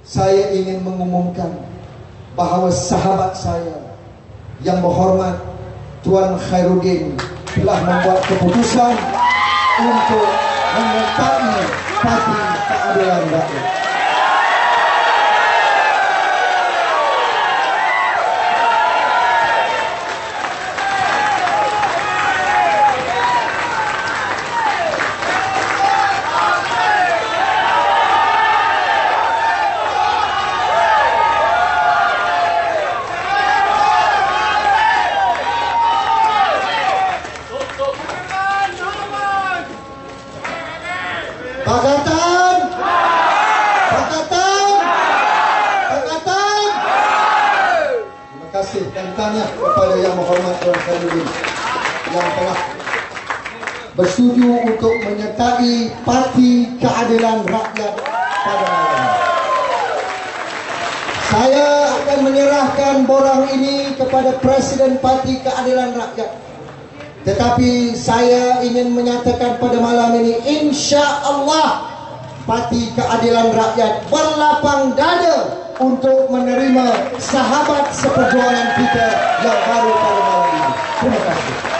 Saya ingin mengumumkan bahawa sahabat saya yang berhormat Tuan Khairuddin telah membuat keputusan untuk menyertai Parti Keadilan Rakyat. Pakatan! Pakatan! Pakatan! Terima kasih dan tanya kepada yang berhormat Tuan Khairuddin yang telah bersetuju untuk menyertai Parti Keadilan Rakyat pada malam. Saya akan menyerahkan borang ini kepada Presiden Parti Keadilan Rakyat tetapi saya ingin menyatakan pada malam ini insya Allah Parti Keadilan Rakyat berlapang dada untuk menerima sahabat seperjuangan kita yang baru pada malam ini. Terima kasih.